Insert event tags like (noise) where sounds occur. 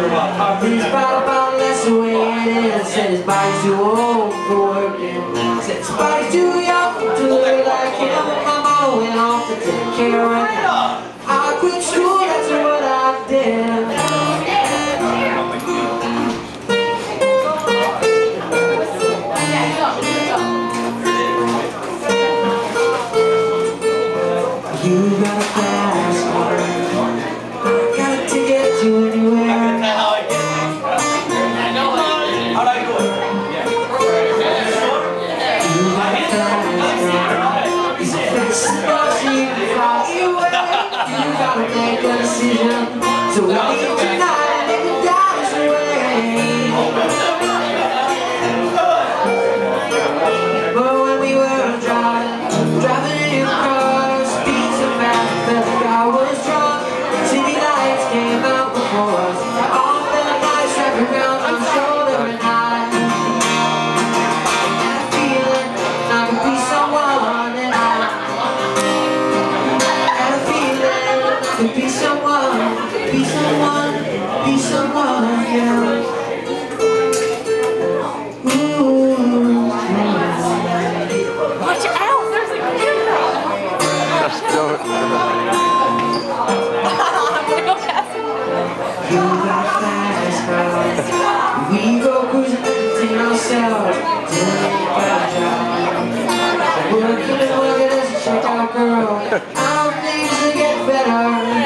He's about about that's the way it is. Said his body's too old for working. Said his body's too tạo ngày cần xin dù lắm To be someone, be someone, be someone, yeah. Ooh. Watch out, there's a camera. You got fast cars. (laughs) We go cruising ourselves. Working and working as a out, girl. (laughs) better